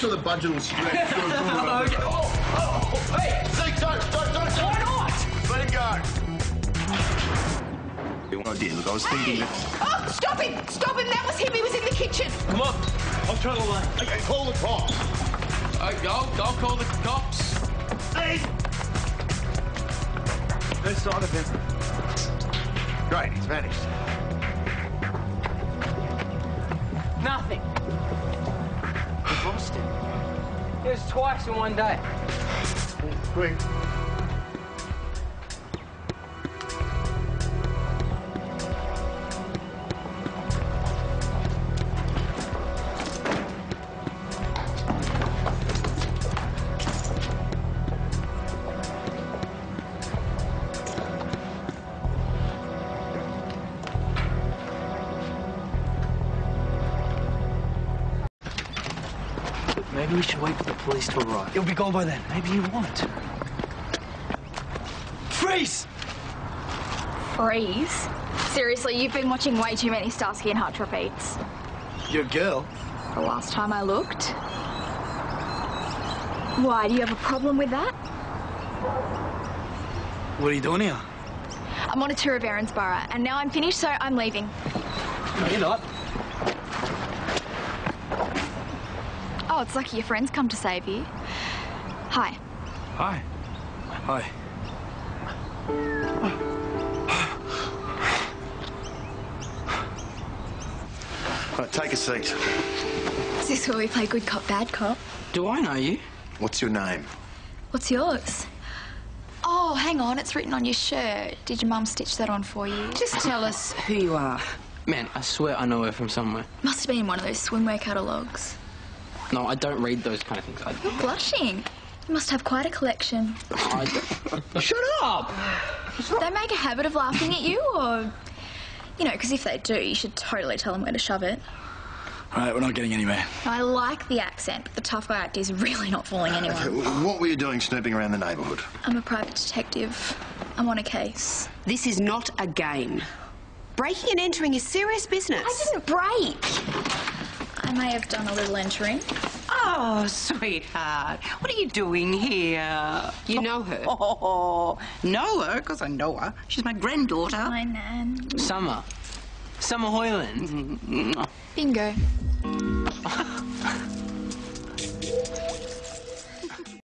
sure the budget will stretch. okay. Oh, oh, oh, hey! Zeke, don't, don't, don't. Why not? Let him go. Oh dear, look, I was thinking that... Oh, stop him! Stop him! That was him. He was in the kitchen. Come on. I'll turn the line. Okay, call the cops. I, I'll, I'll call the cops. Hey! No sign of him. Great, he's vanished. Nothing. Him. It was twice in one day. Quick. Maybe we should wait for the police to arrive. He'll be gone by then. Maybe you won't. Freeze! Freeze? Seriously, you've been watching way too many Starsky and Hutch repeats. Your girl? The last time I looked. Why, do you have a problem with that? What are you doing here? I'm on a tour of Erinsborough, and now I'm finished, so I'm leaving. No, you're not. Oh, it's lucky your friends come to save you. Hi. Hi. Hi. Right, take a seat. Is this where we play good cop, bad cop? Do I know you? What's your name? What's yours? Oh, hang on, it's written on your shirt. Did your mum stitch that on for you? Just tell us who you are. Man, I swear I know her from somewhere. Must have been in one of those swimwear catalogues. No, I don't read those kind of things. I, You're blushing. You must have quite a collection. I don't- Shut up! They make a habit of laughing at you, or... You know, because if they do, you should totally tell them where to shove it. All right, we're not getting anywhere. I like the accent, but the tough guy act is really not fooling Okay, anyone. w- what were you doing snooping around the neighbourhood? I'm a private detective. I'm on a case. This is not a game. Breaking and entering is serious business. I didn't break. I may have done a little entering. Oh, sweetheart, what are you doing here? You know her. Oh, know her? Because I know her. She's my granddaughter. Hi, Nan. Summer. Summer Hoyland. Mm-hmm. Bingo.